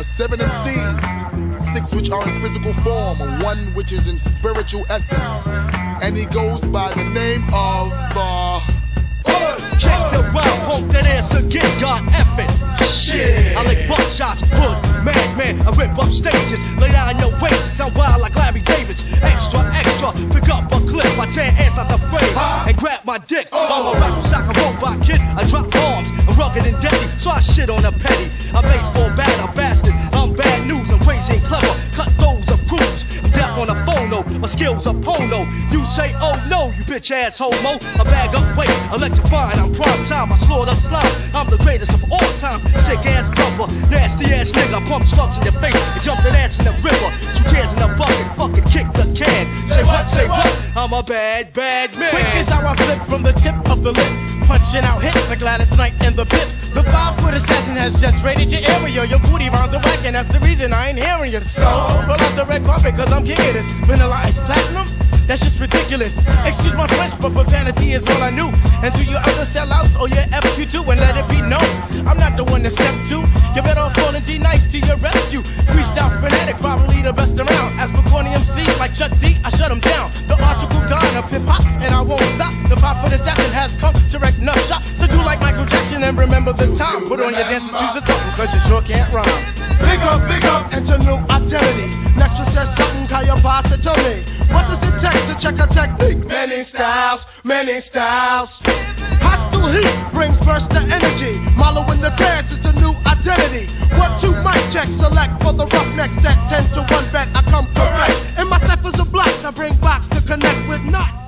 are seven MCs, six which are in physical form, one which is in spiritual essence, and he goes by the name of the. Check the round, pump that ass again, God it. Shit. I lick buckshots, hood, madman, I rip up stages. Lay down your waist, sound wild like Larry Davis. Extra, extra, pick up a clip, I tear ass out the frame and grab my dick. I'm a rap sock, a robot kid, I drop bombs, I'm rugged and deadly, so I shit on a petty. A baseball no, you bitch ass homo. I bag up weight, electrifying, I'm prime time, I slaughter slime. I'm the greatest of all times, sick ass brother, nasty ass nigga. Pump slugs in your face and jump that ass in the river. Two tears in the bucket, fucking kick the can. Say what, say what? I'm a bad, bad man. Quick is how I flip from the tip of the lip. Punching out hits like Gladys Knight and the Pips. The five foot assassin has just raided your area. Your booty rhymes are whacking, that's the reason I ain't hearing you. So, roll out the red carpet, cause I'm king of this. Vanilla? That's just ridiculous. Excuse my French, but profanity is all I knew. And to your other sellouts or your FQ2, and let it be known, I'm not the one to step to. You better off calling D Nice to your rescue. Freestyle fanatic, probably the best around. As for corny MC like Chuck D, I shut him down. The article done of hip hop, and I won't stop. The five foot assassin has come to enough shop. So do like Michael Jackson and remember the time. Put on your dancing shoes or something, cause you sure can't rhyme. Big up, big up, into new identity. One says something, can you pass it to me? What does it take to check a technique? Many styles, many styles. Hostile heat brings burst of energy. Malo in the dance is the new identity. What two mic check select for the roughneck set? 10 to 1 bet, I come correct. In my ciphers of blocks, I bring box to connect with nuts.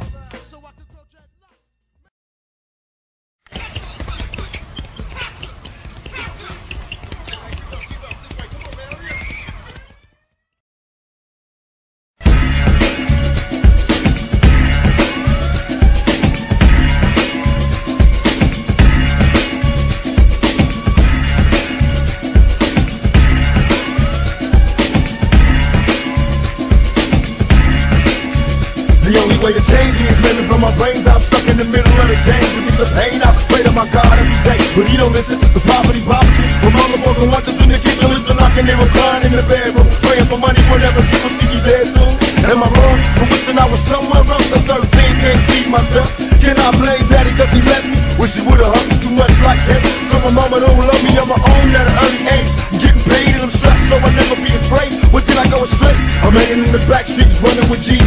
Way to change is living from my brains out Stuck in the middle of the game. Get the pain out Pray to my God every day. But he don't listen to the poverty prophecy My mama working wonders in the kitchen Listen, I can hear her crying in the bedroom. Praying for money whenever people see me dead soon. Am I wrong? For wishing I was somewhere else. At 13 Can't feed myself. Can I blame daddy cause he left me? Wish he would've hugged me too much like him. So my mama don't love me on my own at an early age. I'm getting paid and I'm strapped so I never be afraid. What did I go astray? I'm hanging in the back streets running with G's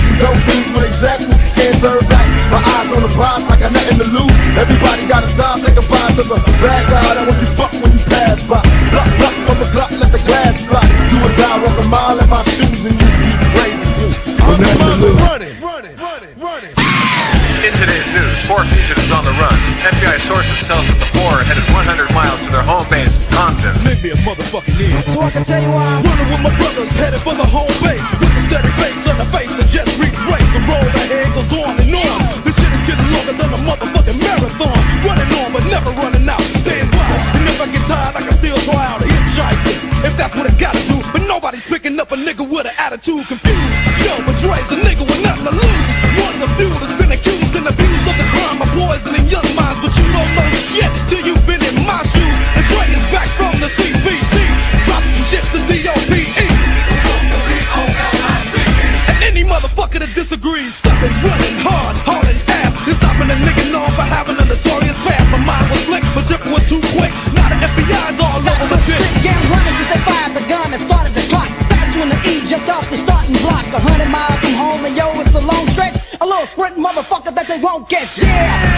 exactly can't turn back My eyes on the prize I got nothing to lose Everybody gotta die say goodbye to the bad guy That when you fuck when you pass by Block, block on the clock let the glass fly Do or die walk a mile in my shoes and you be crazy too I'm nothing to Running, running, running, running. In today's news, four fugitives on the run. FBI sources tell us that the four are headed 100 miles to their home base, Compton. Lend me a motherfucking ear. So I can tell you why I'm Running with my brothers, headed for the home base. With a steady face face nigga with an attitude confused. Yo, but Dre's a nigga with nothing to lose. One of the few that's they. Yeah,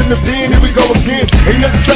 in the pen, here we go again. Ain't nothing